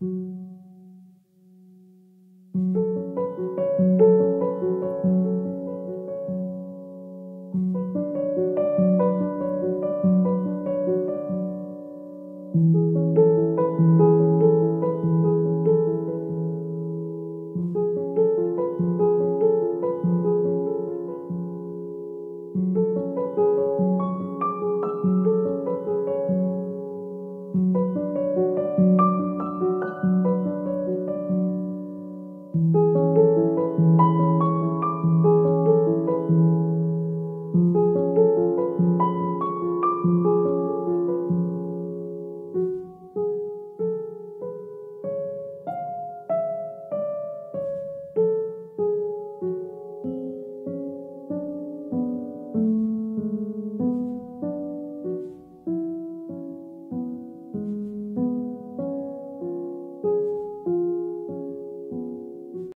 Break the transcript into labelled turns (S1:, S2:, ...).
S1: Música